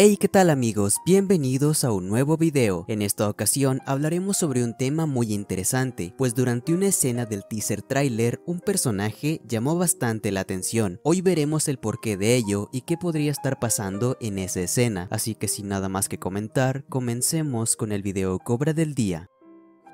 Hey, ¿qué tal amigos? Bienvenidos a un nuevo video. En esta ocasión hablaremos sobre un tema muy interesante, pues durante una escena del teaser trailer un personaje llamó bastante la atención. Hoy veremos el porqué de ello y qué podría estar pasando en esa escena, así que sin nada más que comentar, comencemos con el video Cobra del Día.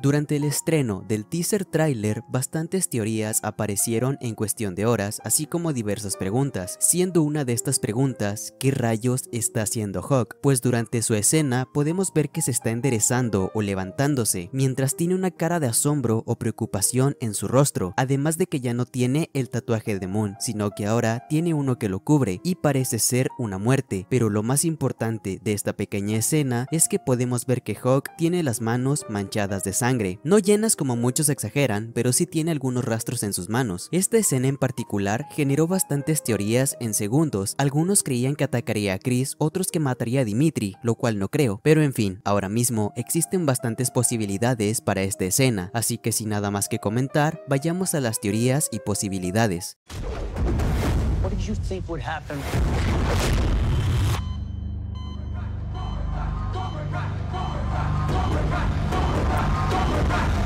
Durante el estreno del teaser trailer, bastantes teorías aparecieron en cuestión de horas, así como diversas preguntas, siendo una de estas preguntas, ¿qué rayos está haciendo Hawk? Pues durante su escena podemos ver que se está enderezando o levantándose, mientras tiene una cara de asombro o preocupación en su rostro, además de que ya no tiene el tatuaje de Moon, sino que ahora tiene uno que lo cubre y parece ser una muerte, pero lo más importante de esta pequeña escena es que podemos ver que Hawk tiene las manos manchadas de sangre no llenas como muchos exageran, pero sí tiene algunos rastros en sus manos. Esta escena en particular generó bastantes teorías en segundos, algunos creían que atacaría a Chris, otros que mataría a Dimitri, lo cual no creo, pero en fin, ahora mismo existen bastantes posibilidades para esta escena, así que sin nada más que comentar, vayamos a las teorías y posibilidades. Back.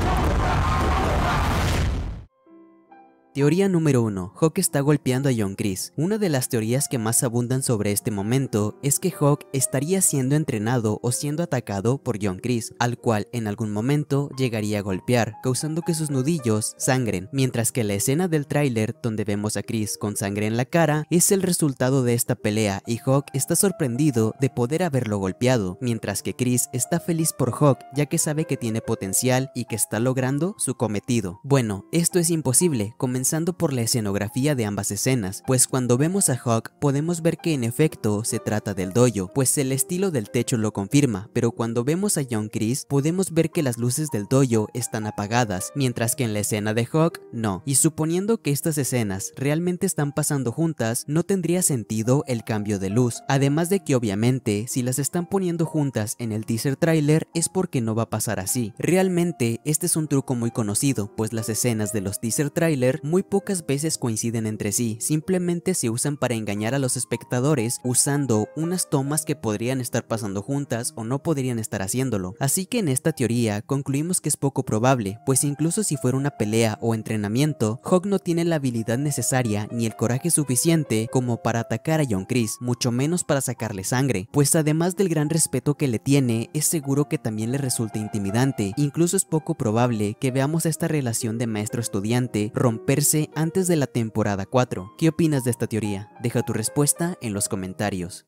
Teoría número 1. Hawk está golpeando a John Chris. Una de las teorías que más abundan sobre este momento es que Hawk estaría siendo entrenado o siendo atacado por John Chris, al cual en algún momento llegaría a golpear, causando que sus nudillos sangren, mientras que la escena del tráiler donde vemos a Chris con sangre en la cara es el resultado de esta pelea y Hawk está sorprendido de poder haberlo golpeado, mientras que Chris está feliz por Hawk ya que sabe que tiene potencial y que está logrando su cometido. Bueno, esto es imposible, comenzando por la escenografía de ambas escenas, pues cuando vemos a Hawk podemos ver que en efecto se trata del dojo, pues el estilo del techo lo confirma, pero cuando vemos a John Chris podemos ver que las luces del dojo están apagadas, mientras que en la escena de Hawk no, y suponiendo que estas escenas realmente están pasando juntas, no tendría sentido el cambio de luz, además de que obviamente si las están poniendo juntas en el teaser trailer es porque no va a pasar así. Realmente este es un truco muy conocido, pues las escenas de los teaser trailer muy pocas veces coinciden entre sí, simplemente se usan para engañar a los espectadores usando unas tomas que podrían estar pasando juntas o no podrían estar haciéndolo. Así que en esta teoría concluimos que es poco probable, pues incluso si fuera una pelea o entrenamiento, Hawk no tiene la habilidad necesaria ni el coraje suficiente como para atacar a John Chris, mucho menos para sacarle sangre, pues además del gran respeto que le tiene, es seguro que también le resulta intimidante, incluso es poco probable que veamos esta relación de maestro-estudiante romper antes de la temporada 4. ¿Qué opinas de esta teoría? Deja tu respuesta en los comentarios.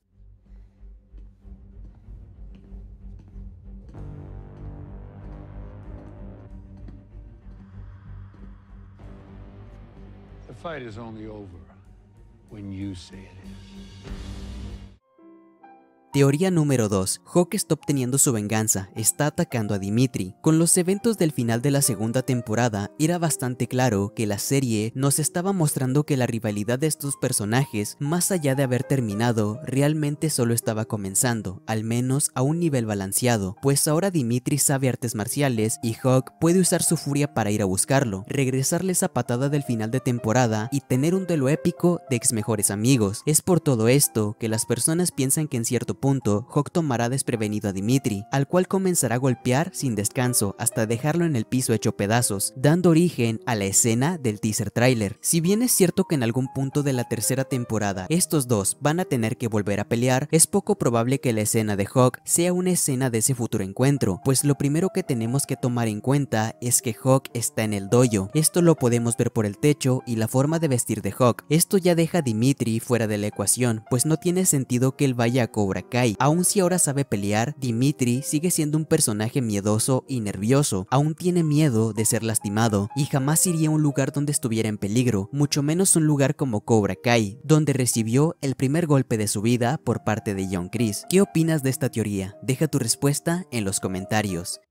The fight is only over when you say it is. Teoría número 2. Hawk está obteniendo su venganza, está atacando a Dimitri. Con los eventos del final de la segunda temporada, era bastante claro que la serie nos estaba mostrando que la rivalidad de estos personajes, más allá de haber terminado, realmente solo estaba comenzando, al menos a un nivel balanceado, pues ahora Dimitri sabe artes marciales y Hawk puede usar su furia para ir a buscarlo, regresarle esa patada del final de temporada y tener un duelo épico de ex mejores amigos. Es por todo esto que las personas piensan que en cierto punto, Hawk tomará desprevenido a Dimitri, al cual comenzará a golpear sin descanso hasta dejarlo en el piso hecho pedazos, dando origen a la escena del teaser trailer. Si bien es cierto que en algún punto de la tercera temporada estos dos van a tener que volver a pelear, es poco probable que la escena de Hawk sea una escena de ese futuro encuentro, pues lo primero que tenemos que tomar en cuenta es que Hawk está en el dojo. Esto lo podemos ver por el techo y la forma de vestir de Hawk. Esto ya deja a Dimitri fuera de la ecuación, pues no tiene sentido que él vaya a Cobra Kai. Aun si ahora sabe pelear, Dimitri sigue siendo un personaje miedoso y nervioso, aún tiene miedo de ser lastimado y jamás iría a un lugar donde estuviera en peligro, mucho menos un lugar como Cobra Kai, donde recibió el primer golpe de su vida por parte de John Chris. ¿Qué opinas de esta teoría? Deja tu respuesta en los comentarios.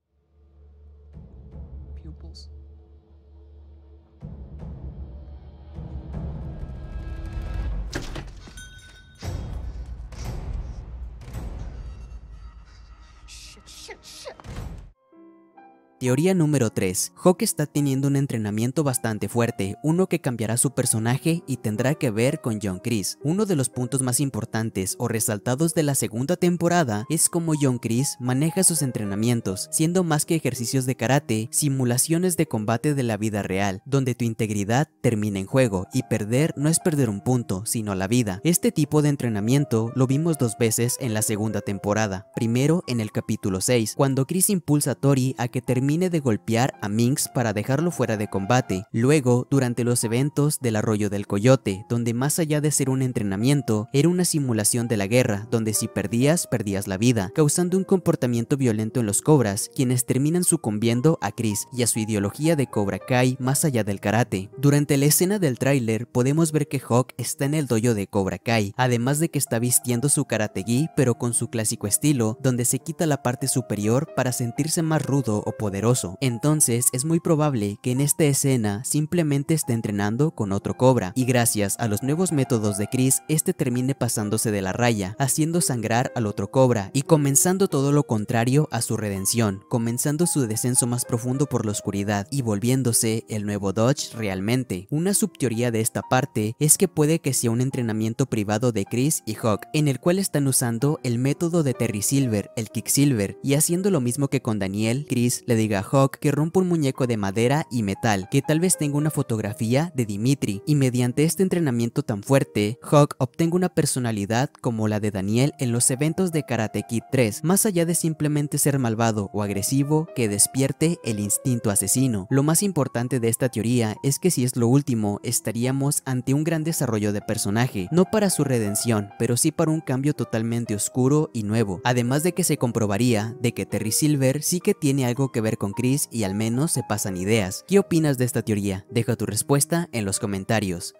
Teoría número 3. Hawk está teniendo un entrenamiento bastante fuerte, uno que cambiará su personaje y tendrá que ver con John Chris. Uno de los puntos más importantes o resaltados de la segunda temporada es cómo John Chris maneja sus entrenamientos, siendo más que ejercicios de karate, simulaciones de combate de la vida real, donde tu integridad termina en juego y perder no es perder un punto, sino la vida. Este tipo de entrenamiento lo vimos dos veces en la segunda temporada, primero en el capítulo 6, cuando Chris impulsa a Tori a que termine de golpear a Minx para dejarlo fuera de combate. Luego, durante los eventos del Arroyo del Coyote, donde más allá de ser un entrenamiento, era una simulación de la guerra, donde si perdías, perdías la vida, causando un comportamiento violento en los cobras, quienes terminan sucumbiendo a Chris y a su ideología de Cobra Kai más allá del karate. Durante la escena del tráiler podemos ver que Hawk está en el dojo de Cobra Kai, además de que está vistiendo su karate gi pero con su clásico estilo, donde se quita la parte superior para sentirse más rudo o poderoso entonces es muy probable que en esta escena simplemente esté entrenando con otro cobra, y gracias a los nuevos métodos de Chris, este termine pasándose de la raya, haciendo sangrar al otro cobra, y comenzando todo lo contrario a su redención, comenzando su descenso más profundo por la oscuridad, y volviéndose el nuevo Dodge realmente. Una subteoría de esta parte es que puede que sea un entrenamiento privado de Chris y Hawk, en el cual están usando el método de Terry Silver, el Kicksilver, y haciendo lo mismo que con Daniel, Chris le diga a Hawk que rompa un muñeco de madera y metal, que tal vez tenga una fotografía de Dimitri, y mediante este entrenamiento tan fuerte, Hawk obtenga una personalidad como la de Daniel en los eventos de Karate Kid 3, más allá de simplemente ser malvado o agresivo, que despierte el instinto asesino. Lo más importante de esta teoría es que si es lo último, estaríamos ante un gran desarrollo de personaje, no para su redención, pero sí para un cambio totalmente oscuro y nuevo, además de que se comprobaría de que Terry Silver sí que tiene algo que ver con Chris y al menos se pasan ideas. ¿Qué opinas de esta teoría? Deja tu respuesta en los comentarios.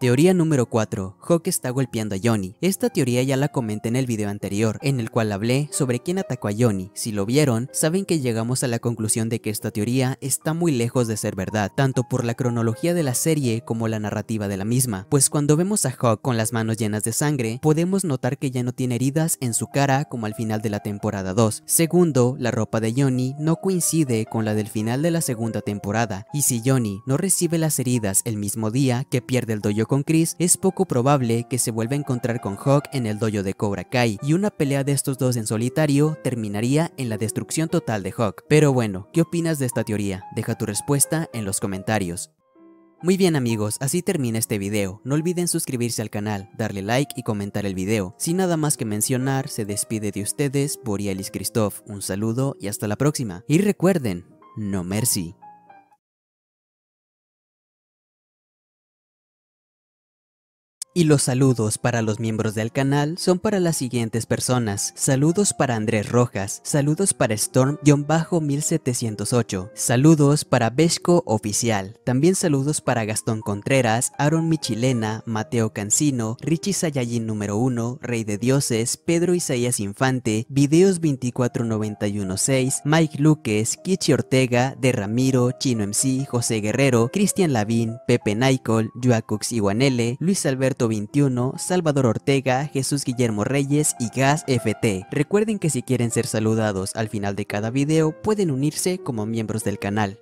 Teoría número 4. Hawk está golpeando a Johnny. Esta teoría ya la comenté en el video anterior, en el cual hablé sobre quién atacó a Johnny. Si lo vieron, saben que llegamos a la conclusión de que esta teoría está muy lejos de ser verdad, tanto por la cronología de la serie como la narrativa de la misma. Pues cuando vemos a Hawk con las manos llenas de sangre, podemos notar que ya no tiene heridas en su cara como al final de la temporada 2. Segundo, la ropa de Johnny no coincide con la del final de la segunda temporada, y si Johnny no recibe las heridas el mismo día que pierde el dojo con Chris, es poco probable que se vuelva a encontrar con Hawk en el dojo de Cobra Kai, y una pelea de estos dos en solitario terminaría en la destrucción total de Hawk. Pero bueno, ¿qué opinas de esta teoría? Deja tu respuesta en los comentarios. Muy bien amigos, así termina este video. No olviden suscribirse al canal, darle like y comentar el video. Sin nada más que mencionar, se despide de ustedes Borealis Christoph. Un saludo y hasta la próxima. Y recuerden, no mercy. Y los saludos para los miembros del canal son para las siguientes personas. Saludos para Andrés Rojas, saludos para Storm-1708, saludos para Beshko Oficial, también saludos para Gastón Contreras, Aaron Michilena, Mateo Cancino, Richie Sayayin número 1, Rey de Dioses, Pedro Isaías Infante, Videos 24916, Mike Luques, Kichi Ortega, De Ramiro, Chino MC, José Guerrero, Cristian Lavín, Pepe Naicol, Joaquux Iguanele, Luis Alberto 21, Salvador Ortega, Jesús Guillermo Reyes y Gas FT. Recuerden que si quieren ser saludados al final de cada video pueden unirse como miembros del canal.